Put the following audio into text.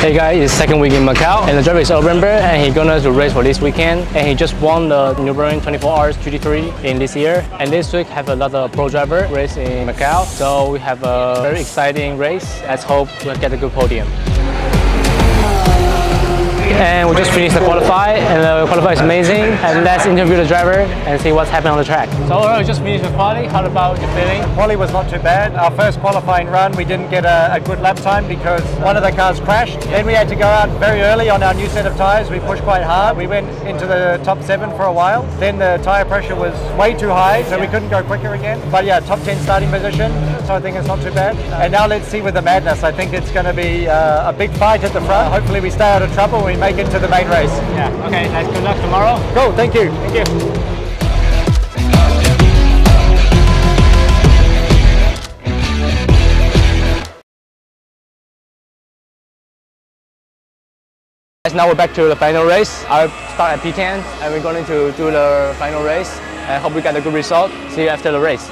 Hey guys, it's second week in Macau and the driver is Earl Bamber and he's gonna to race for this weekend. And he just won the Nürburgring 24 hours GT3 in this year. And this week have another pro driver race in Macau. So we have a very exciting race. Let's hope we'll get a good podium and we just finished the qualify and the qualify is amazing and let's interview the driver and see what's happening on the track. So overall, we just finished the quali. How about your feeling? Quali was not too bad. Our first qualifying run we didn't get a, a, good lap time because one of the cars crashed. Then we had to go out very early on our new set of tyres. We pushed quite hard. We went into the top 7 for a while. Then the tyre pressure was way too high so we couldn't go quicker again. But yeah, top 10 starting position so I think it's not too bad. And now let's see with the madness. I think it's going to be uh, a big fight at the front. Hopefully we stay out of trouble. We make it to the main race. Yeah, okay, nice. Good luck tomorrow. Cool, thank you. Thank you. Now we're back to the final race. I'll start at P10 and we're going to do the final race. I hope we get a good result. See you after the race.